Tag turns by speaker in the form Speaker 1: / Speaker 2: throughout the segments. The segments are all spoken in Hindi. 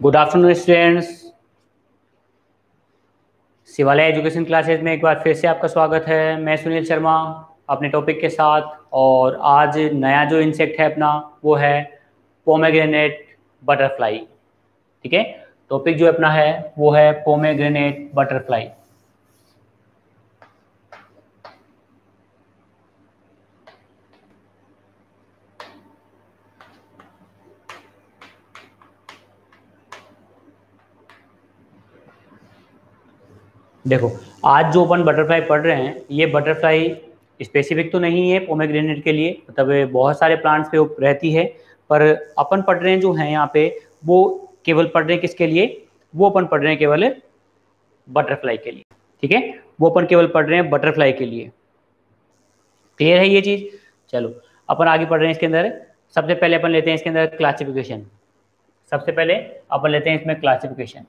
Speaker 1: Good afternoon students Shivalaya education classes में एक बार फिर से आपका स्वागत है। मैं सुनील शर्मा, अपने टॉपिक के साथ, और आज नया जो इंसेक्ट है अपना, वो है पोमेग्रेनेट बटरफ्लाई ठीक है? टॉपिक जो अपना है, वो है पोमेग्रेनेट बटरफ्लाई देखो, आज जो अपन बटरफ्लाई पढ़ रहे हैं, ये बटरफ्लाई स्पेसिफिक तो नहीं है पोमेग्रेनेट के लिए मतलब बहुत सारे प्लांट्स पे रहती है, पर अपन पढ़ रहे हैं जो हैं यहाँ पे, वो केवल पढ़ रहे हैं किसके लिए? वो अपन पढ़ रहे हैं केवल बटरफ्लाई के लिए, ठीक है? वो अपन केवल पढ़ रहे हैं बटरफ्लाई के लिए। क्लियर है ये चीज़? चलो, अपन आगे पढ़ रहे हैं इसके अंदर। सबसे पहले अपन लेते हैं इसके अंदर क्लासिफिकेशन सबसे पहले अपन लेते हैं इसमें क्लासिफिकेशन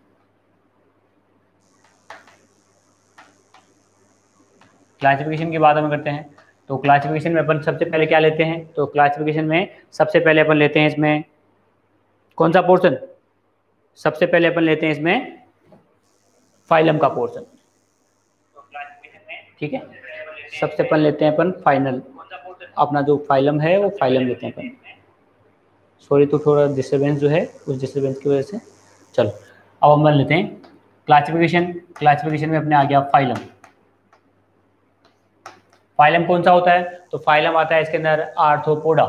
Speaker 1: क्लासिफिकेशन की बात हम करते हैं। तो क्लासिफिकेशन में अपन सबसे पहले क्या लेते हैं? तो क्लासिफिकेशन में सबसे पहले अपन लेते हैं इसमें कौन सा पोर्शन सबसे पहले अपन लेते हैं इसमें फाइलम का पोर्शन ठीक है? सबसे अपन लेते हैं अपन फाइनल अपना जो फाइलम है, वो फाइलम लेते हैं अपन। सॉरी तो थोड़ा डिस्टर्बेंस जो है, उस डिस्टर्बेंस की वजह से। चलो, अब हम लेते हैं क्लासिफिकेशन क्लासिफिकेशन में अपने आ गया फाइलम फाइलम कौन सा होता है? तो फाइलम आता है इसके अंदर आर्थोपोडा।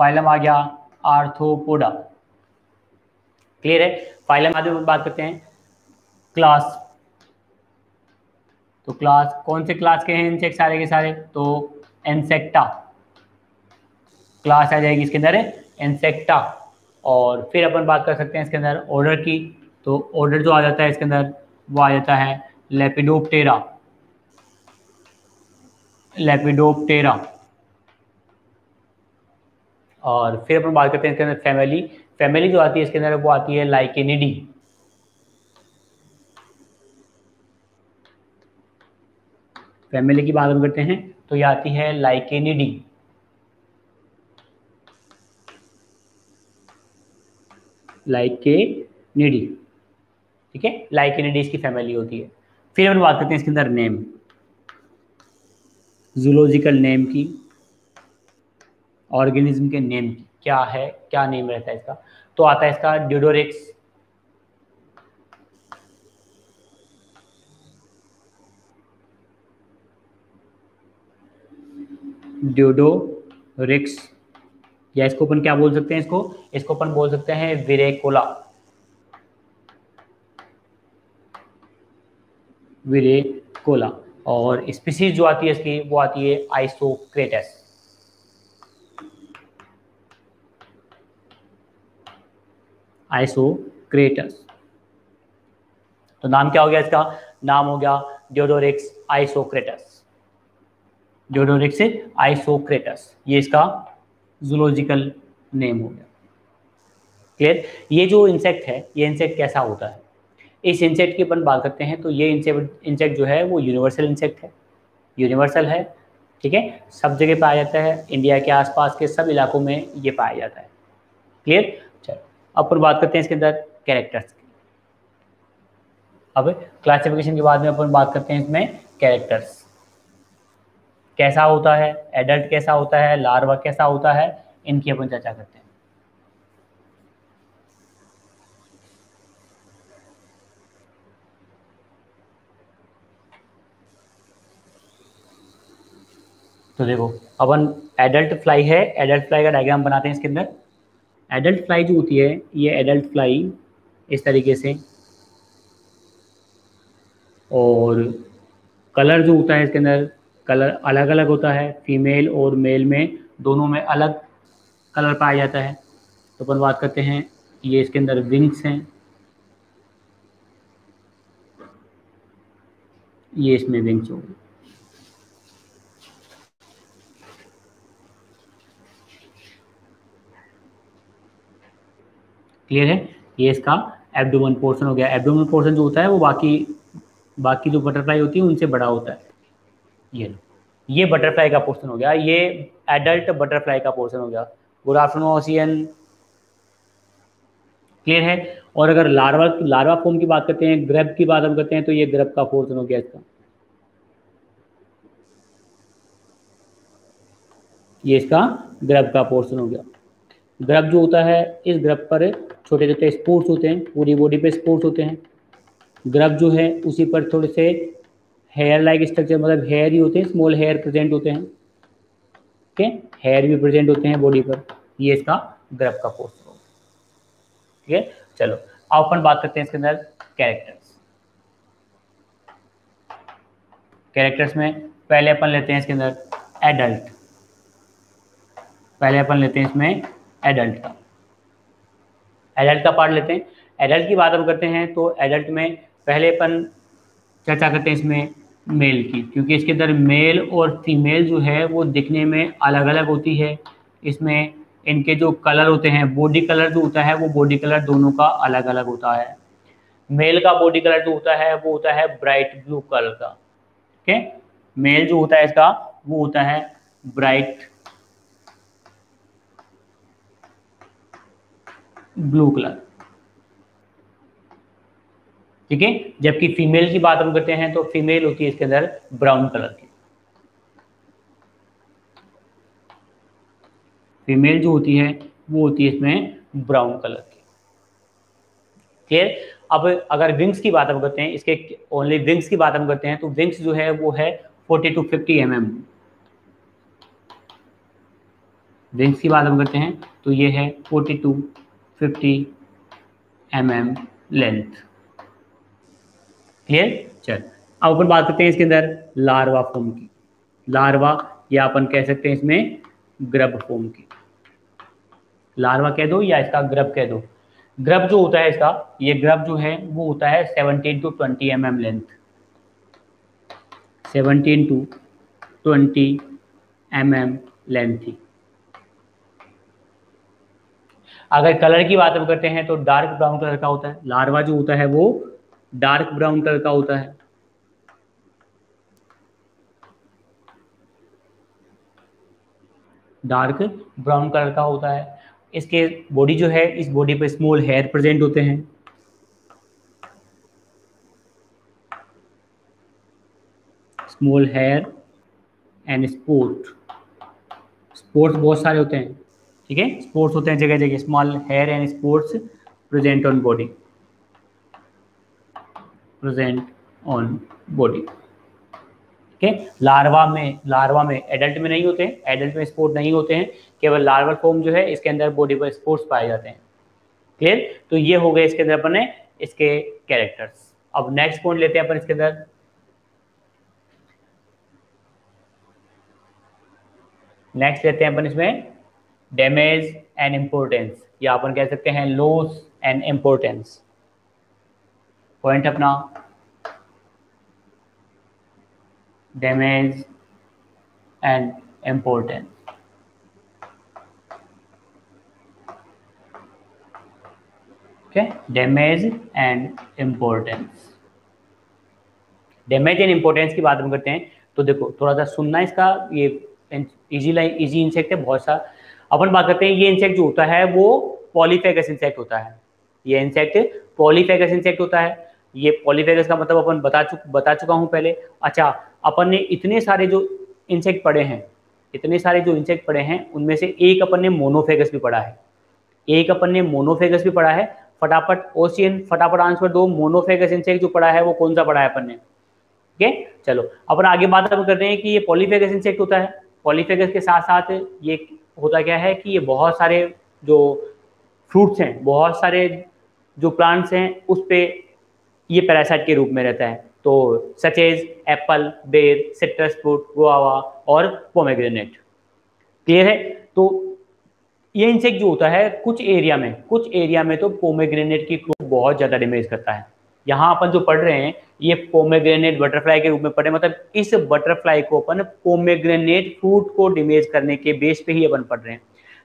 Speaker 1: फाइलम आ गया आर्थोपोडा। क्लियर है? फाइलम आदि बात करते हैं। क्लास तो क्लास कौन से क्लास के हैं इंसेक्ट सारे के सारे? तो इंसेक्टा क्लास आ जाएगी इसके अंदर इंसेक्टा और फिर अपन बात कर सकते हैं इसके अंदर ऑर्डर की। तो ऑर्डर जो आ जाता है इसके अंदर वो आ जाता है लेपिडोप्टेरा लेपिडोप्टेरा और फिर अपन बात करते हैं इसके अंदर फैमिली फैमिली जो आती है इसके अंदर वो आती है लाइकेनिडी फैमिली की बात हम करते हैं तो ये आती है लाइकेनिडी लाइकेनिडी ठीक है? लाइकेनिडीज इसकी फैमिली होती है। फिर अपन बात करते हैं इसके अंदर नेम जूलॉजिकल नेम की ऑर्गेनिज्म के नेम की, क्या है, क्या नेम रहता है इसका? तो आता है इसका ड्यूडोरिक्स ड्यूडोरिक्स या इसको अपन क्या बोल सकते हैं इसको? इसको अपन बोल सकते हैं विरेकोला विरेकोला और स्पीसीज जो आती है इसकी, वो आती है आइसोक्रेटस आइसोक्रेटस तो नाम क्या हो गया इसका? नाम हो गया डियोडोरिक्स आइसोक्रेटस डियोडोरिक्स आइसोक्रेटस ये इसका जूलॉजिकल नेम हो गया। क्लियर ये जो इंसेक्ट है, ये इंसेक्ट कैसा होता है? इस इंसेक्ट की अपन बात करते हैं तो ये इंसेक्ट जो है वो यूनिवर्सल इंसेक्ट है। यूनिवर्सल है, ठीक है? सब जगह पाया जाता है इंडिया के आसपास के सब इलाकों में ये पाया जाता है। क्लियर चलो, अब अपन बात करते हैं इसके अंदर कैरेक्टर्स की। अब क्लासिफिकेशन के बाद में अपन बात करते हैं इसमें कैरेक्टर्स कैसा होता है? एडल्ट कैसा होता है? लार्वा कैसा होता है? इनकी अपन चर्चा करते हैं। तो देखो, अपन एडल्ट फ्लाई है एडल्ट फ्लाई का डायग्राम बनाते हैं इसके अंदर। एडल्ट फ्लाई जो होती है, ये एडल्ट फ्लाई इस तरीके से। और कलर जो होता है इसके अंदर कलर अलग अलग होता है फीमेल और मेल में, दोनों में अलग कलर पाया जाता है। तो अपन बात करते हैं, ये इसके अंदर विंग्स हैं। ये इसमें विंग्स होंगे। क्लियर है? ये इसका एब्डोमन पोर्शन हो गया। एब्डोमन पोर्शन जो होता है, वो बाकी बाकी जो बटरफ्लाई होती है, उनसे बड़ा होता है। ये लो। ये बटरफ्लाई का पोर्शन हो गया। ये एडल्ट बटरफ्लाई का पोर्शन हो गया। गुड आफ्टरनून ओसियन क्लियर है? और अगर लार्वा लार्वा फॉर्म की बात करते हैं ग्रब की बात हम करते हैं तो ये ग्रब का पोर्सन हो गया इसका। ये इसका ग्रब का पोर्शन हो गया। ग्रब जो होता है, इस ग्रब पर छोटे छोटे स्पोर्ट्स होते हैं, पूरी बॉडी पे स्पोर्ट्स होते हैं। ग्रब जो है, उसी पर थोड़े से हेयर लाइक स्ट्रक्चर मतलब हेयर ही होते हैं स्मॉल हेयर प्रेजेंट होते हैं। ओके हेयर भी प्रेजेंट होते हैं बॉडी पर। ये इसका ग्रब का पोर्शन होगा। ठीक है चलो, अब अपन बात करते हैं इसके अंदर कैरेक्टर्स कैरेक्टर्स में पहले अपन लेते हैं इसके अंदर एडल्ट पहले अपन लेते हैं इसमें एडल्ट का। एडल्ट का पार्ट लेते हैं। एडल्ट की बात हम करते हैं तो एडल्ट में पहले अपन चर्चा करते हैं इसमें? मेल की, क्योंकि इसके अंदर मेल और फीमेल जो है वो दिखने में अलग अलग होती है। इसमें इनके जो कलर होते हैं बॉडी कलर जो होता है, वो बॉडी कलर दोनों का अलग अलग होता है। मेल का बॉडी कलर जो होता है, वो होता है ब्राइट ब्लू कलर का ठीक है मेल जो होता है इसका, वो होता है ब्राइट ब्लू कलर। ठीक है? जबकि फीमेल की बात हम करते हैं तो फीमेल होती है इसके अंदर ब्राउन कलर की। फीमेल जो होती है, वो होती है इसमें ब्राउन कलर की। क्लियर? अब अगर विंग्स की बात हम करते हैं, इसके ओनली विंग्स की बात हम करते हैं तो विंग्स जो है, वो है 40 टू 50 एम mm. विंग्स की बात हम करते हैं तो ये है 40 to 50 M mm length clear चल अब अपन बात करते हैं इसके अंदर लार्वा फोम की। लार्वा या अपन कह सकते हैं इसमें ग्रब फोम की। लार्वा कह दो या इसका ग्रब कह दो? ग्रब जो होता है इसका ये ग्रब जो है वो होता है 17 to 20 M M length 17 to 20 M M length थी अगर कलर की बात हम करते हैं तो डार्क ब्राउन कलर का होता है, लार्वा जो होता है वो डार्क ब्राउन कलर का होता है। डार्क ब्राउन कलर का होता है। इसके बॉडी जो है, इस बॉडी पे स्मॉल हेयर प्रेजेंट होते हैं। Small hair and sport. Sports बहुत सारे होते हैं। ठीक है? स्पोर्ट्स होते हैं जगह जगह small hair and sports present on body present on body ठीक है? लार्वा में लार्वा में एडल्ट में नहीं होते हैं एडल्ट में स्पोर्ट नहीं होते हैं, केवल लार्वा फॉर्म जो है, इसके अंदर बॉडी पर स्पोर्ट्स पाए जाते हैं। क्लियर तो ये हो गए इसके अंदर अपने, इसके कैरेक्टर्स अब नेक्स्ट पॉइंट लेते हैं अपन इसके अंदर। नेक्स्ट लेते हैं अपन इसमें डैमेज एंड इम्पोर्टेंस या अपन कह सकते हैं लॉस एंड इम्पोर्टेंस पॉइंट अपना. Damage and importance okay? Damage and importance damage and importance की बात हम करते हैं तो देखो, थोड़ा सा सुनना इसका, ये इजी लाइन इजी इंसेक्ट है, बहुत सा अपन बात करते हैं, ये इंसेक्ट जो होता है, वो पॉलीफेगस इंसेक्ट होता है। ये इंसेक्ट पॉलीफेगस इंसेक्ट होता है। ये पॉलीफेगस का मतलब अपन बता चुक, बता चुका हूँ पहले। अच्छा अपन ने इतने सारे जो इंसेक्ट पढ़े हैं, इतने सारे जो इंसेक्ट पढ़े हैं, उनमें से एक अपन ने मोनोफेगस भी पढ़ा है। एक अपन ने मोनोफेगस भी पढ़ा है। फटाफट ओशियन फटाफट आंसर दो मोनोफेगस इंसेक्ट जो पढ़ा है, वो कौन सा पढ़ा है अपन ने? ठीक है चलो, अपन आगे बात अब करते हैं कि ये पॉलीफेगस इंसेक्ट होता है। पॉलीफेगस के साथ साथ ये होता क्या है कि ये बहुत सारे जो फ्रूट्स हैं, बहुत सारे जो प्लांट्स हैं, उस पर ये पैरासाइट के रूप में रहता है। तो such as apple ber citrus fruit guava और पोमेग्रेनेट क्लियर है? तो ये इंसेक्ट जो होता है, कुछ एरिया में, कुछ एरिया में तो पोमेग्रेनेट की ग्रोथ बहुत ज़्यादा डैमेज करता है। यहाँ अपन जो पढ़ रहे हैं, ये पोमेग्रेनेट बटरफ्लाई के रूप में पढ़े मतलब इस बटरफ्लाई को अपन पोमेग्रेनेट फ्रूट को डिमेज करने के बेस पे ही अपन पढ़ रहे हैं।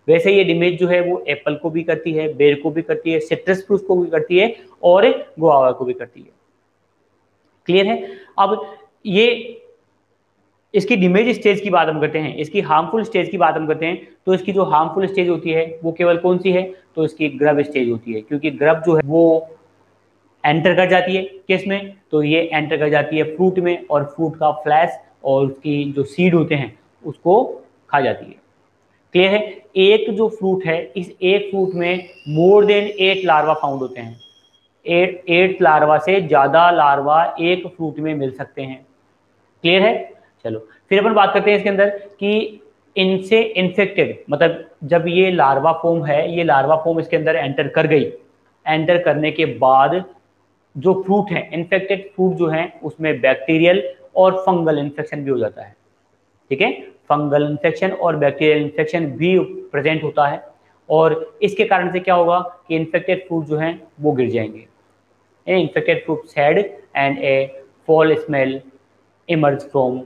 Speaker 1: वैसे ये डिमेज जो है, वो एप्पल को भी करती है बेर को भी करती है सिट्रस फ्रूट को भी करती है और गुआवा को भी करती है। क्लियर है? अब ये, इसकी डिमेज स्टेज की बात हम करते हैं, इसकी हार्मफुल स्टेज की बात हम करते हैं तो इसकी जो हार्मफुल स्टेज होती है, वो केवल कौन सी है? तो इसकी ग्रब स्टेज होती है, क्योंकि ग्रब जो है, वो एंटर कर जाती है किसमें? तो ये एंटर कर जाती है फ्रूट में और फ्रूट का फ्लैश और उसकी जो सीड होते हैं, उसको खा जाती है। क्लियर है? एक जो फ्रूट है, इस एक फ्रूट में more than eight larva found होते हैं। एट एट लार्वा से ज़्यादा लार्वा एक फ्रूट में मिल सकते हैं। क्लियर है? चलो, फिर अपन बात करते हैं इसके अंदर कि इनसे इन्फेक्टेड मतलब जब ये लार्वा फॉर्म है, ये लार्वा फॉर्म इसके अंदर एंटर कर गई। एंटर करने के बाद जो फ्रूट है इन्फेक्टेड फ्रूट जो है, उसमें बैक्टीरियल और फंगल इन्फेक्शन भी हो जाता है। ठीक है? फंगल इन्फेक्शन और बैक्टीरियल इन्फेक्शन भी प्रेजेंट होता है और इसके कारण से क्या होगा कि इन्फेक्टेड फ्रूट जो हैं, वो गिर जाएँगे। Infected fruit shed and a foul smell emerge from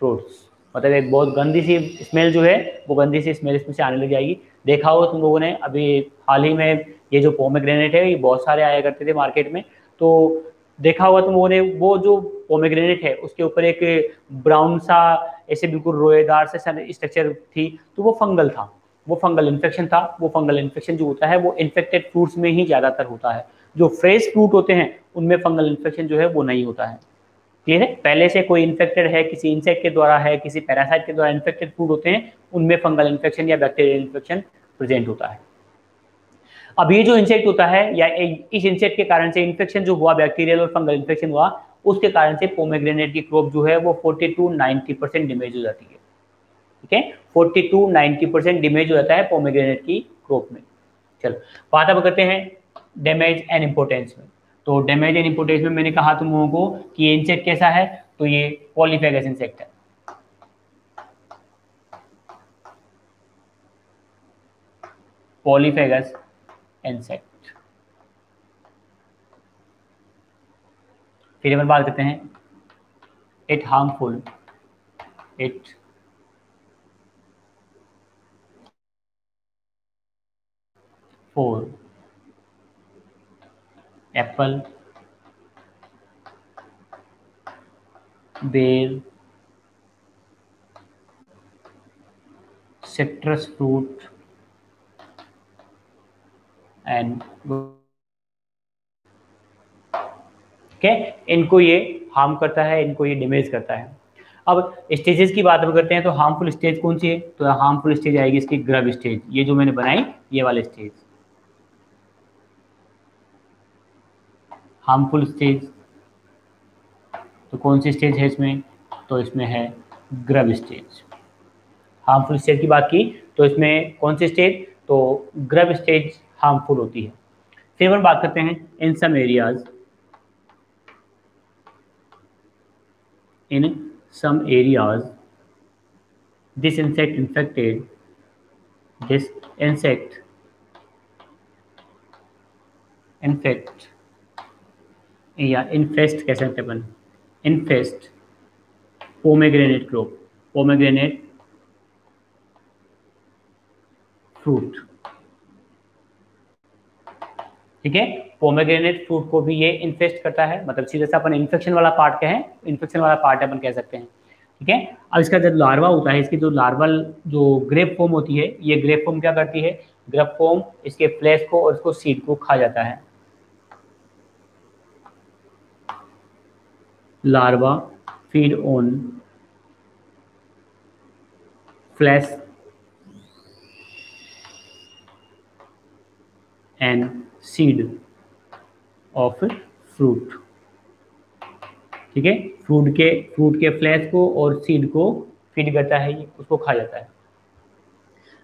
Speaker 1: fruits मतलब एक बहुत गंदी सी स्मेल जो है, वो गंदी सी स्मेल इसमें से आने लग जाएगी। देखा हो तुम लोगों ने, अभी हाल ही में ये जो पोमेग्रेनेट है, ये बहुत सारे आया करते थे मार्केट में। तो देखा होगा तुम लोगों ने, वो जो पोमेग्रेनेट है, उसके ऊपर एक ब्राउन सा, ऐसे बिल्कुल रोएदार से स्ट्रक्चर थी तो वो फंगल था। वो फंगल इन्फेक्शन था। वो फंगल इन्फेक्शन जो होता है, वो इन्फेक्टेड फ्रूट्स में ही ज़्यादातर होता है। जो फ्रेश फ्रूट होते हैं, उनमें फंगल इन्फेक्शन जो है, वो नहीं होता है। क्लियर है? पहले से कोई इन्फेक्टेड है, किसी इंसेक्ट के द्वारा है, किसी पैरासाइट के द्वारा इन्फेक्टेड फ़ूड होते हैं, उनमें फंगल इन्फेक्शन या बैक्टीरियल इन्फेक्शन प्रेजेंट होता है। अब ये जो इंसेक्ट होता है या इस इंसेक्ट के कारण से इन्फेक्शन जो हुआ बैक्टीरियल और फंगल इन्फेक्शन हुआ, उसके कारण से पोमेग्रेनेट की क्रॉप जो है वो 40 टू 90 परसेंट डिमेज हो जाती है। ठीक है? 40 टू 90 परसेंट डिमेज हो जाता है पोमेग्रेनेट की क्रॉप में। चलो, बात अब करते हैं डैमेज एंड इम्पोर्टेंस में। तो डैमेज एंड इम्पोर्टेंस में मैंने कहा तुम लोगों को कि ये इंसेक्ट कैसा है तो ये पॉलीफेगस इंसेक्ट है। पॉलीफेगस इंसेक्ट फिर हम बात करते हैं। It harmful it for apple ber citrus fruit and okay इनको ये हार्म करता है, इनको ये डिमेज करता है। अब स्टेजेस की बात हम करते हैं तो हार्मफुल स्टेज कौन सी है? तो हार्मफुल स्टेज आएगी इसकी ग्रब स्टेज ये जो मैंने बनाई, ये वाले स्टेज हार्मफुल स्टेज तो कौन सी स्टेज है इसमें? तो इसमें है ग्रब स्टेज हार्मफुल स्टेज की बात की तो इसमें कौन सी स्टेज तो ग्रब स्टेज हार्मफुल होती है। हम बात करते हैं in some areas in some areas this insect infected this insect infect या इनफेस्ट सकते अपन? Infest pomegranate crop pomegranate fruit ठीक है? पोमेग्रेनेट फ्रूट को भी ये इन्फेस्ट करता है। मतलब सीधे से अपन इन्फेक्शन वाला पार्ट कहें इन्फेक्शन वाला पार्ट अपन कह सकते हैं। ठीक है? अब इसका जब लार्वा होता है, इसकी जो लार्वल जो ग्रेप फॉर्म होती है, ये ग्रेप फॉर्म क्या करती है? ग्रेप फॉर्म इसके फ्लैश को और इसको सीड को खा जाता है। Larva feed on flesh and seed of fruit ठीक है? फ्रूट के फ्रूट के फ्लैश को और सीड को फ़ीड करता है, ये उसको खा जाता है।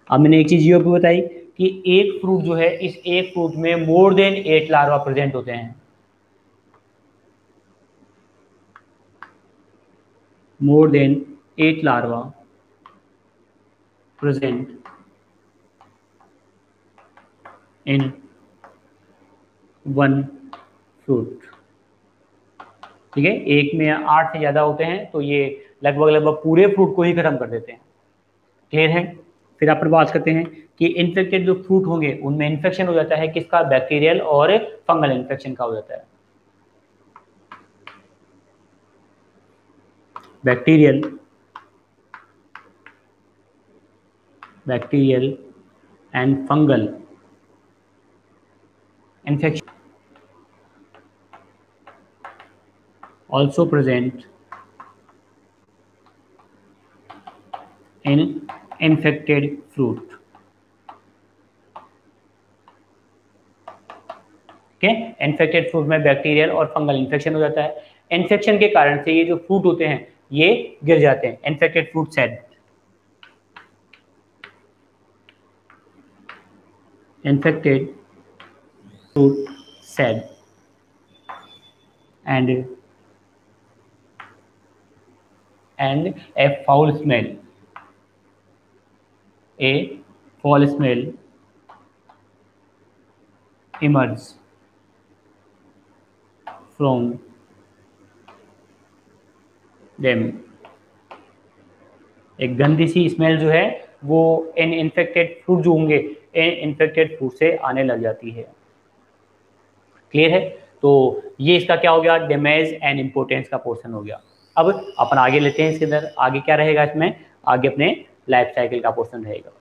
Speaker 1: अब मैंने एक चीज़ ये भी बताई कि एक फ्रूट जो है, इस एक फ्रूट में more than eight larva present होते हैं। More than eight larva present in one fruit ठीक है? एक में आठ से ज़्यादा होते हैं तो ये लगभग लगभग पूरे फ्रूट को ही खत्म कर देते हैं। क्लियर है? फिर आप बात करते हैं कि इन्फेक्टेड जो फ्रूट होंगे, उनमें इन्फेक्शन हो जाता है किसका? बैक्टीरियल और फंगल इन्फेक्शन का हो जाता है। Bacterial bacterial and fungal infection also present in infected fruit. है इन्फेक्टेड फ्रूट में बैक्टीरियल और फंगल इन्फेक्शन हो जाता है. इन्फेक्शन के कारण से ये जो फ्रूट होते हैं, ये गिर जाते हैं. Infected fruit shed infected fruit said. And and a foul smell. A foul smell emerges from them. एक गंदी सी स्मेल जो है, वो इन इन्फेक्टेड फ्रूट जो होंगे इन इन्फेक्टेड फ्रूट से आने लग जाती है। क्लियर है? तो ये इसका क्या हो गया? डेमेज एंड इम्पोर्टेंस का पोर्शन हो गया। अब अपन आगे लेते हैं इसके अंदर। आगे क्या रहेगा इसमें? आगे अपने लाइफ साइकिल का पोर्शन रहेगा।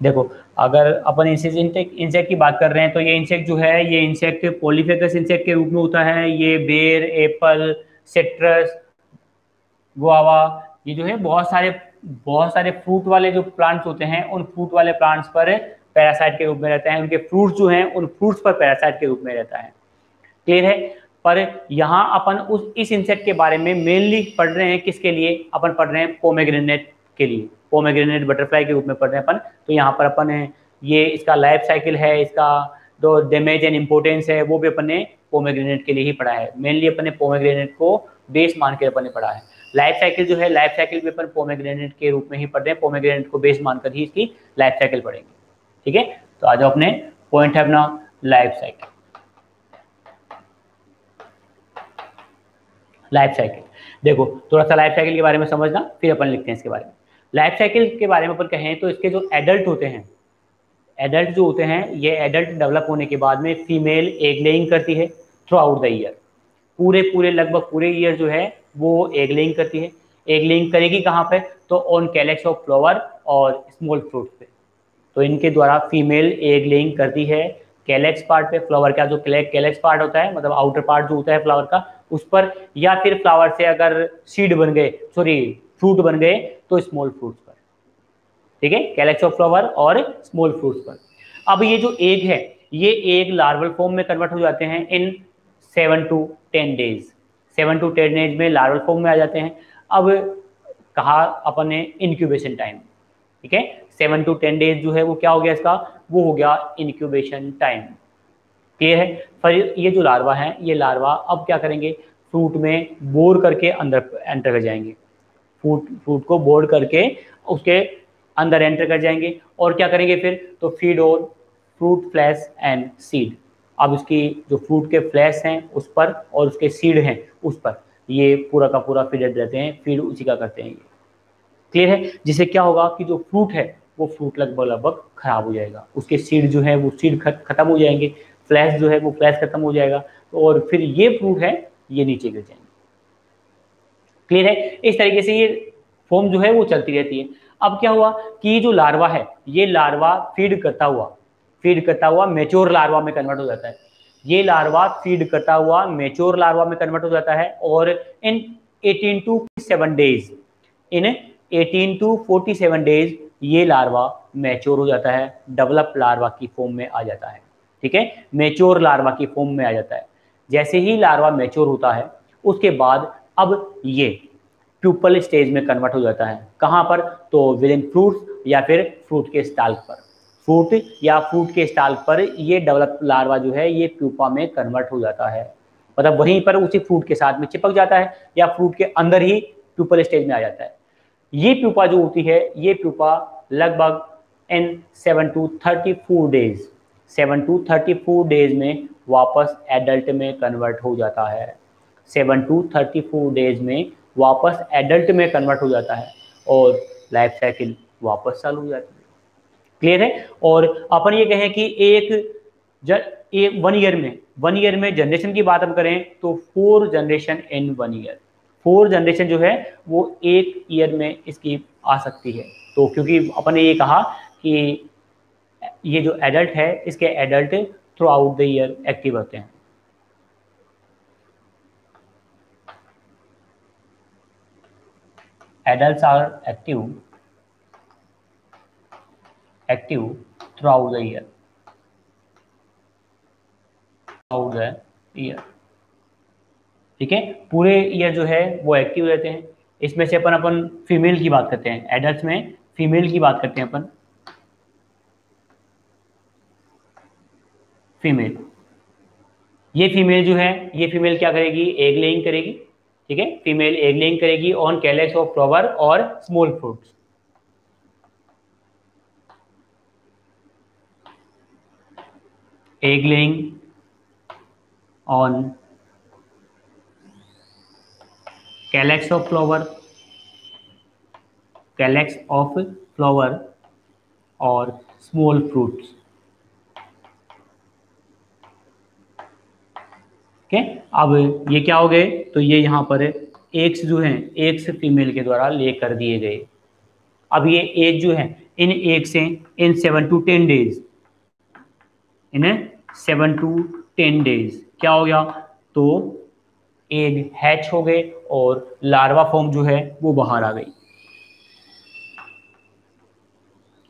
Speaker 1: देखो, अगर अपन इंसेक्ट इंसेक्ट की बात कर रहे हैं तो ये इंसेक्ट जो है, ये इंसेक्ट पोलिफेकस इंसेक्ट के रूप में होता है। ये बेर एप्पल सिट्रस गुआवा ये जो है, बहुत सारे बहुत सारे फ्रूट वाले जो प्लांट्स होते हैं, उन फ्रूट वाले प्लांट्स पर पैरासाइट के रूप में रहता है। उनके फ्रूट्स जो हैं, उन फ्रूट्स पर पैरासाइट के रूप में रहता है। क्लियर है? पर यहाँ अपन उस, इस इंसेक्ट के बारे में मेनली पढ़ रहे हैं किसके लिए? अपन पढ़ रहे हैं पोमेग्रेनेट के लिए। पोमेग्रेनेट बटरफ्लाई के रूप में पढ़ रहे हैं अपन। तो यहाँ पर अपन ये इसका लाइफ साइकिल है, इसका जो डैमेज एंड इम्पोर्टेंस है, वो भी अपन ने पोमेग्रेनेट के लिए ही पढ़ा है। मेनली अपन पोमेग्रेनेट को बेस मान के अपन ने पढ़ा है। लाइफ साइकिल जो है लाइफ साइकिल भी अपन पोमेग्रेनेट के रूप में ही पढ़ रहे हैं। पोमेग्रेनेट को बेस मानकर ही इसकी लाइफ साइकिल पढ़ेंगे। ठीक है? तो आज अपने पॉइंट है अपना लाइफ साइकिल लाइफ साइकिल देखो थोड़ा सा लाइफ साइकिल के बारे में समझना, फिर अपन लिखते हैं इसके बारे में। लाइफ साइकिल के बारे में अपन कहें तो इसके जो एडल्ट होते हैं एडल्ट जो होते हैं, ये एडल्ट डेवलप होने के बाद में फीमेल एग लेइंग करती है थ्रू आउट द ईयर पूरे पूरे लगभग पूरे ईयर जो है वो एग लेइंग करती है। एग लिंग करेगी कहाँ पे? तो ऑन कैलेक्स ऑफ़ फ्लावर और स्मॉल फ्रूट पे। तो इनके द्वारा फीमेल एग लेइंग करती है। कैलेक्स पार्ट पे फ्लावर का जो कैलेक्स पार्ट होता है मतलब आउटर पार्ट जो होता है फ्लावर का, उस पर या फिर फ्लावर से अगर सीड बन गए सॉरी फ्रूट बन गए तो स्मॉल फ्रूट्स पर। ठीक है? कैलेक्स ऑफ़ फ्लावर और स्मॉल फ्रूट्स पर। अब ये जो एग है, ये एग लार्वल फॉर्म में कन्वर्ट हो जाते हैं in seven to ten days seven to ten days में लार्वल फॉर्म में आ जाते हैं। अब कहा अपन ने इनक्यूबेशन टाइम ठीक है? सेवन टू टेन डेज़ जो है वो क्या हो गया इसका? वो हो गया इनक्यूबेशन टाइम क्लियर है? फिर ये जो लार्वा है, ये लार्वा अब क्या करेंगे? फ्रूट में बोर करके अंदर एंटर कर जाएँगे। फ्रूट फ्रूट को बोर करके उसके अंदर एंटर कर जाएँगे। और क्या करेंगे फिर? तो फ़ीड और फ्रूट फ्लैश एंड सीड अब उसकी जो फ्रूट के फ्लैश हैं उस पर और उसके सीड हैं उस पर, ये पूरा का पूरा फ़ीड रहते हैं फ़ीड उसी का करते हैं ये। क्लियर है? जिससे क्या होगा कि जो फ्रूट है, वो फ्रूट लगभग लगभग खराब हो जाएगा। उसके सीड जो है, वो सीड खत्म हो जाएँगे, फ्लैश जो है, वो फ्लैश खत्म हो जाएगा और फिर ये फ्रूट है, ये नीचे गिर जाएँगे। क्लियर है? इस तरीके से ये फॉर्म जो है, वो चलती रहती है। अब क्या हुआ कि ये जो लार्वा है, ये लार्वा फ़ीड करता हुआ फ़ीड करता हुआ मेच्योर लार्वा में कन्वर्ट हो जाता है। ये लार्वा फ़ीड करता हुआ मेच्योर लार्वा में कन्वर्ट हो जाता है और in 18 to 7 days in 18 to 47 days ये लार्वा मैच्योर हो जाता है डेवलप लार्वा की फॉर्म में आ जाता है। ठीक है? मेच्योर लार्वा की फॉर्म में आ जाता है। जैसे ही लार्वा मैच्योर होता है, उसके बाद अब ये प्यूपल स्टेज में कन्वर्ट हो जाता है। कहाँ पर? तो विद इन फ्रूट्स या फिर फ्रूट के स्टाल पर। फ्रूट या फ्रूट के स्टाल पर ये डेवलप लार्वा जो है, ये प्यूपा में कन्वर्ट हो जाता है। मतलब वहीं पर उसी फ्रूट के साथ में चिपक जाता है या फ्रूट के अंदर ही प्यूपल स्टेज में आ जाता है। ये प्यूपा जो होती है, ये प्यूपा लगभग in seven to thirty four days seven to thirty four days में वापस एडल्ट में कन्वर्ट हो जाता है। Seven to thirty four days में वापस एडल्ट में कन्वर्ट हो जाता है और लाइफ साइकिल वापस चालू हो जाती है। क्लियर है? और अपन ये कहें कि एक एक वन ईयर में वन ईयर में जनरेशन की बात हम करें तो four generation in one year four generation जो है, वो एक ईयर में इसकी आ सकती है। तो क्योंकि अपन ने ये कहा कि ये जो एडल्ट है, इसके adult throughout the year active होते हैं। Adults are active active throughout the year. Throughout the year. ठीक है? पूरे ईयर जो है, वो एक्टिव रहते हैं। इसमें से अपन अपन फीमेल की बात करते हैं। एडल्ट में फीमेल की बात करते हैं अपन। फीमेल ये फीमेल जो है, ये फीमेल क्या करेगी? एग लेइंग करेगी। ठीक है? फीमेल एग लेइंग करेगी ऑन कैलेक्स ऑफ़ फ्लावर और small fruits egg laying on calyx of flower calyx of flower और स्मॉल फ्रूट्स ओके अब ये क्या हो गए? तो ये यहाँ पर एग्स जो हैं एग्स फीमेल के द्वारा ले कर दिए गए। अब ये एग जो है, इन एग से in seven to ten days in seven to ten days क्या हो गया? तो एग हैच हो गए और लार्वा फॉर्म जो है वो बाहर आ गई।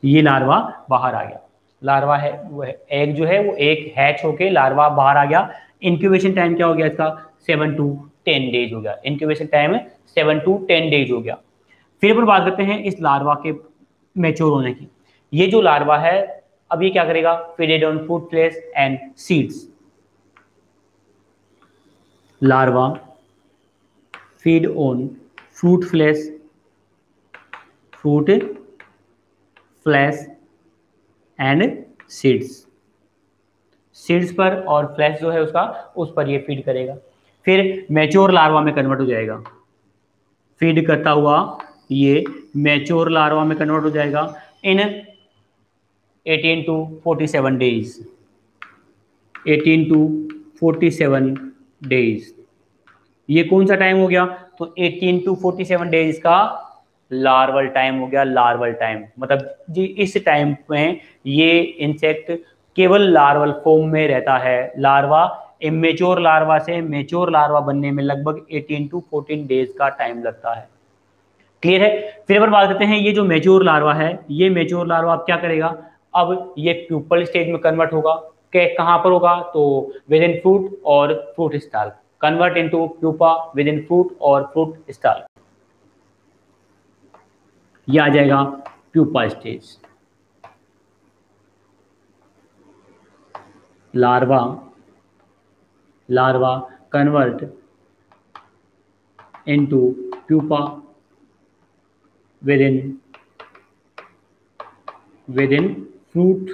Speaker 1: ये लार्वा बाहर आ गया। लार्वा है, वो एग जो है वो एक हैच होके लार्वा बाहर आ गया। इंक्यूबेशन टाइम क्या हो गया इसका? सेवन टू टेन डेज़ हो गया। Incubation time seven to ten days हो गया। फिर अपन बात करते हैं इस लार्वा के मेच्योर होने की। ये जो लार्वा है अब ये क्या करेगा? Feeded on food place and seeds larva feed on fruit flesh fruit flesh and seeds seeds पर और फ्लैश जो है उसका, उस पर ये फ़ीड करेगा। फिर मैच्योर लार्वा में कन्वर्ट हो जाएगा। फ़ीड करता हुआ ये मैच्योर लार्वा में कन्वर्ट हो जाएगा। In 18 to 47 days 18 to 47 days ये कौन सा टाइम हो गया? तो 18 टू 47 डेज़ का लार्वल टाइम हो गया लार्वल टाइम मतलब जी, इस टाइम में ये इंसेक्ट केवल लार्वल फॉर्म में रहता है। लार्वा इमेच्योर लार्वा से मेच्योर लार्वा बनने में लगभग 18 टू 14 डेज़ का टाइम लगता है। क्लियर है? फिर अगर बात करते हैं, ये जो मेच्योर लार्वा है, ये मेच्योर लार्वा अब क्या करेगा? अब ये प्यूपल स्टेज में कन्वर्ट होगा कहाँ पर होगा? तो विद इन फ्रूट और fruit stalk convert into pupa within fruit और फ्रूट स्टाल ये आ जाएगा pupa stage larva larva convert into pupa within within fruit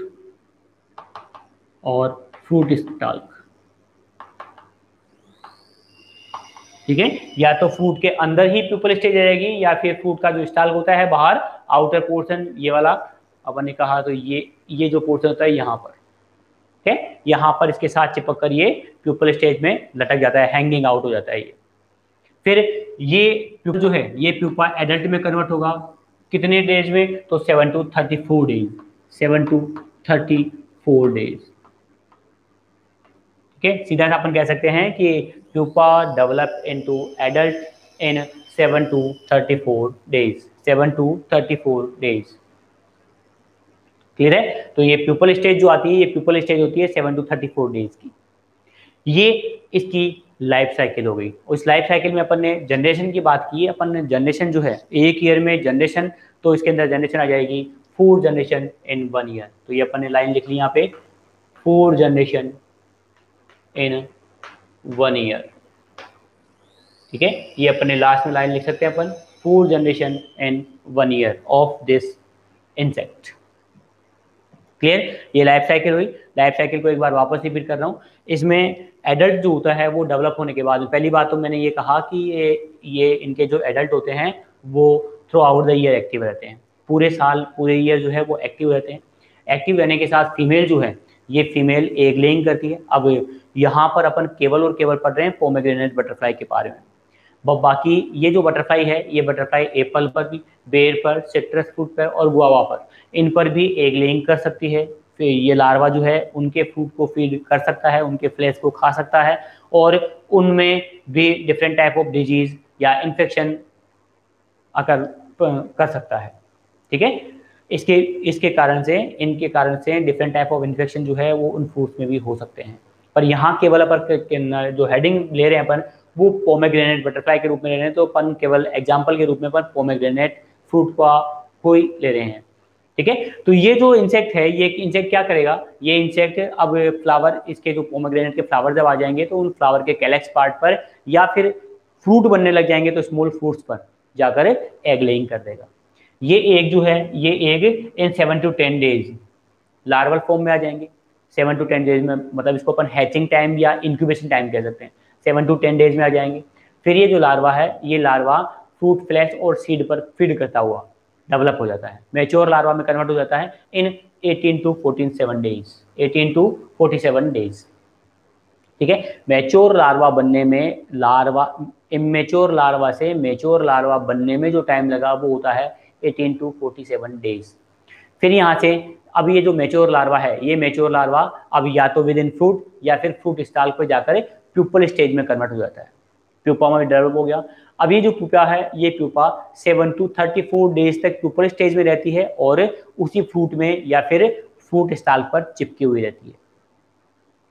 Speaker 1: और फ्रूट स्टाल्क। ठीक है? या तो फ्रूट के अंदर ही प्यूपल स्टेज रहेगी या फिर फ्रूट का जो स्टाल्क होता है बाहर आउटर पोर्शन ये वाला, अपन ने कहा तो ये ये जो पोर्शन होता है यहाँ पर। ठीक है? यहाँ पर इसके साथ चिपक कर ये प्यूपल स्टेज में लटक जाता है हैंगिंग आउट हो जाता है ये। फिर ये जो है, ये प्यूपा एडल्ट में कन्वर्ट होगा। कितने डेज़ में? तो seven to thirty four days seven to thirty four days. ठीक है? सीधा सा अपन कह सकते हैं कि pupa develop into adult in seven to thirty four days seven to thirty four days clear है? तो ये प्यूपल स्टेज जो आती है, ये प्यूपल स्टेज होती है seven to thirty four days की। ये इसकी लाइफ साइकिल हो गई। उस लाइफ साइकिल में अपन ने जनरेशन की बात की अपन ने जनरेशन जो है, एक ईयर में जनरेशन तो इसके अंदर जनरेशन आ जाएगी। Four generation in one year. तो ये अपन ने लाइन लिख ली यहाँ पे, four generation in one year. ठीक है? ये अपने लास्ट में लाइन लिख सकते हैं अपन। Four generation in one year of this insect clear ये लाइफ साइकिल हुई। लाइफ साइकिल को एक बार वापस रिपीट कर रहा हूँ। इसमें एडल्ट जो होता है, वो डेवलप होने के बाद पहली बात तो मैंने ये कहा कि ये ये इनके जो एडल्ट होते हैं, वो throughout the year active रहते हैं। पूरे साल, पूरे ईयर जो है वो एक्टिव रहते हैं। एक्टिव रहने के साथ फीमेल जो है, ये फीमेल एग लेइंग करती है। अब यहाँ पर अपन केवल और केवल पढ़ रहे हैं पोमेग्रेनेट बटरफ्लाई के बारे में। बाकी ये जो बटरफ्लाई है, ये बटरफ्लाई एप्पल पर भी बेर पर सिट्रस फ्रूट पर और गुआवा पर, इन पर भी एग लेइंग कर सकती है। फिर ये लार्वा जो है, उनके फ्रूट को फ़ीड कर सकता है, उनके फ्लैश को खा सकता है और उनमें भी डिफरेंट टाइप ऑफ़ डिज़ीज़ या इन्फेक्शन अगर कर सकता है। ठीक है? इसके इसके कारण से, इनके कारण से डिफरेंट टाइप ऑफ़ इन्फेक्शन जो है वो उन फ्रूट्स में भी हो सकते हैं। पर यहाँ केवल अपन जो हेडिंग ले रहे हैं अपन, वो पोमेग्रेनेट बटरफ्लाई के रूप में ले रहे हैं तो अपन केवल एग्ज़ाम्पल के रूप में अपन पोमेग्रेनेट फ्रूट का को ही ले रहे हैं। ठीक है? तो ये जो इंसेक्ट है, ये इंसेक्ट क्या करेगा? ये इंसेक्ट अब फ्लावर इसके जो पोमेग्रेनेट के फ्लावर जब आ जाएँगे तो उन फ्लावर के कैलेक्स पार्ट पर या फिर फ्रूट बनने लग जाएँगे तो स्मॉल फ्रूट्स पर जाकर एग लेइंग कर देगा। ये एग जो है, ये egg in seven to ten days larval form में आ जाएँगे. सेवन टू टेन डेज़ में मतलब इसको अपन हैचिंग टाइम या इंक्यूबेशन टाइम कह सकते हैं. सेवन टू टेन डेज़ में आ जाएँगे. फिर ये जो लार्वा है, ये लार्वा फ्रूट फ्लैश और सीड पर फ़ीड करता हुआ डेवलप हो जाता है. मेच्योर लार्वा में कन्वर्ट हो जाता है in 18 to 14 seven days 18 to 47 days ठीक है? मेच्योर लार्वा बनने में लार्वा इमेच्योर लार्वा से मेच्योर लार्वा बनने में जो टाइम लगा वो होता है 18 टू 47 डेज़ फिर यहाँ से अब ये जो मेच्योर लार्वा है, ये मेच्योर लार्वा अब या तो विद इन फ्रूट या फिर फ्रूट स्टाल पर जाकर प्यूपल स्टेज में कन्वर्ट हो जाता है। प्यूपा में डेवलप हो गया। अब ये जो प्यूपा है, ये pupa seven to thirty four days तक प्यूपल स्टेज में रहती है और उसी फ्रूट में या फिर फ्रूट स्टाल पर चिपकी हुई रहती है।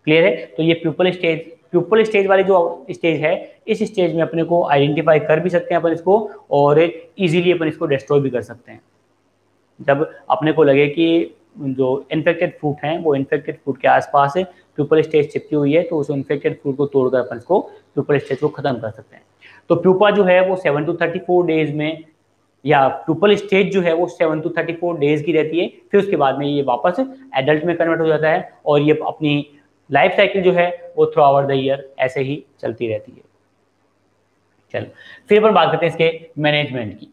Speaker 1: क्लियर है? तो ये प्यूपल स्टेज प्यूपल स्टेज वाली जो स्टेज है, इस स्टेज में अपने को आइडेंटिफाई कर भी सकते हैं अपन इसको और इजीली अपन इसको डिस्ट्रॉय भी कर सकते हैं। जब अपने को लगे कि जो इन्फेक्टेड फ्रूट हैं, वो इन्फेक्टेड फ्रूट के आसपास प्यूपल स्टेज चिपकी हुई है तो उस इन्फेक्टेड फ्रूट को तोड़कर अपन इसको प्यूपल स्टेज को खत्म कर सकते हैं। तो प्यूपा जो है, वो seven to thirty four days में, या प्यूपल स्टेज जो है, वो seven to thirty four days की रहती है, फिर उसके बाद में ये वापस एडल्ट में कन्वर्ट हो जाता है और ये अपनी लाइफ साइकिल जो है वो थ्रू आवर द ईयर ऐसे ही चलती रहती है। चलो, फिर अपन बात करते हैं इसके मैनेजमेंट की।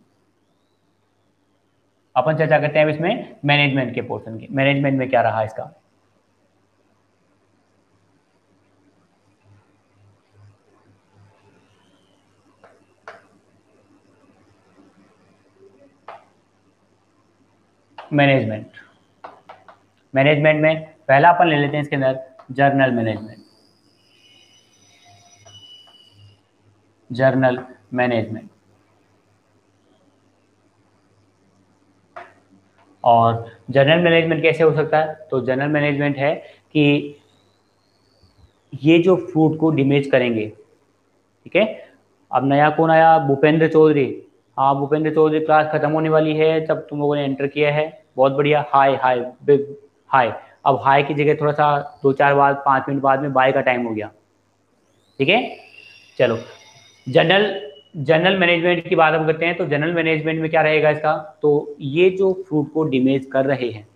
Speaker 1: अपन चर्चा करते हैं इसमें मैनेजमेंट के पोर्शन की। मैनेजमेंट में क्या रहा इसका? मैनेजमेंट मैनेजमेंट में पहला अपन ले लेते हैं इसके अंदर जर्नल मैनेजमेंट। General management. और जर्नल मैनेजमेंट कैसे हो सकता है? तो जर्नल मैनेजमेंट है कि ये जो फ्रूट को डिमेज करेंगे, ठीक है? अब नया कौन आया? भूपेंद्र चौधरी। हाँ भूपेंद्र चौधरी क्लास खत्म होने वाली है, तब तुम लोगों ने एंटर किया है। बहुत बढ़िया। हाय हाय हाय अब हाई की जगह थोड़ा सा दो चार बाद पाँच मिनट बाद में बाय का टाइम हो गया। ठीक है? चलो। जनरल जनरल मैनेजमेंट की बात हम करते हैं तो जनरल मैनेजमेंट में क्या रहेगा इसका? तो ये जो फ्रूट को डिमेज कर रहे हैं,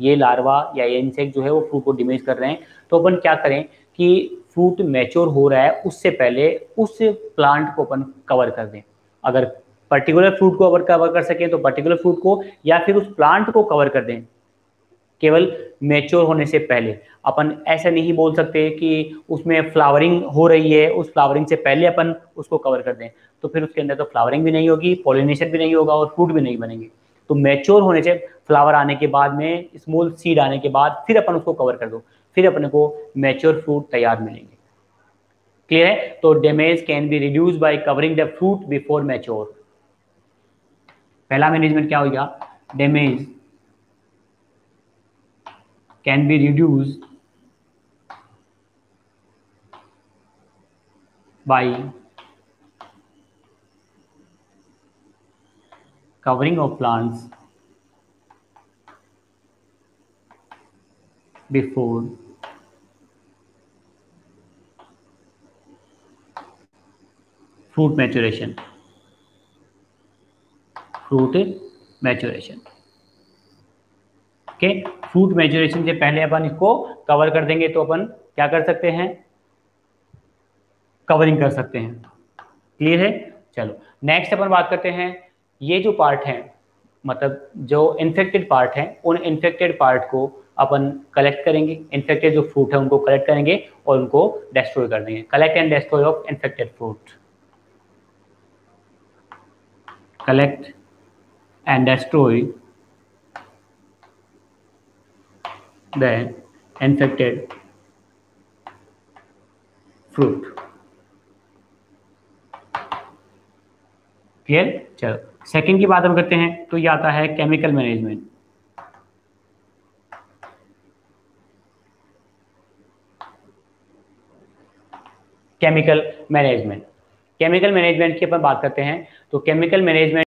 Speaker 1: ये लार्वा या ये इंसेक्ट जो है वो फ्रूट को डिमेज कर रहे हैं। तो अपन क्या करें कि फ्रूट मैच्योर हो रहा है, उससे पहले उस प्लांट को अपन कवर कर दें। अगर पर्टिकुलर फ्रूट को अगर कवर कर सकें तो पर्टिकुलर फ्रूट को, या फिर उस प्लांट को कवर कर दें। केवल मेच्योर होने से पहले। अपन ऐसा नहीं बोल सकते कि उसमें फ्लावरिंग हो रही है, उस फ्लावरिंग से पहले अपन उसको कवर कर दें। तो फिर उसके अंदर तो फ्लावरिंग भी नहीं होगी पॉलिनेशन भी नहीं होगा और फ्रूट भी नहीं बनेंगे। तो मेच्योर होने से फ्लावर आने के बाद में स्मॉल सीड आने के बाद फिर अपन उसको कवर कर दो। फिर अपने को मेच्योर फ्रूट तैयार मिलेंगे। क्लियर है? तो damage can be reduce by covering the fruit before mature पहला मैनेजमेंट क्या हो गया? Damage can be reduced by covering of plants before fruit maturation. Fruit maturation. Okay fruit maturation से पहले अपन इसको कवर कर देंगे तो अपन क्या कर सकते हैं? कवरिंग कर सकते हैं। क्लियर है? चलो नेक्स्ट अपन बात करते हैं। ये जो पार्ट है मतलब जो इन्फेक्टेड पार्ट है, उन इन्फेक्टेड पार्ट को अपन कलेक्ट करेंगे। इन्फेक्टेड जो फ्रूट है, उनको कलेक्ट करेंगे और उनको डिस्ट्रॉय कर देंगे। Collect and destroy of infected fruit collect and destroy the infected fruit clear चलो। सेकंड की बात हम करते हैं तो ये आता है chemical management chemical management chemical management की अपन बात करते हैं तो केमिकल मैनेजमेंट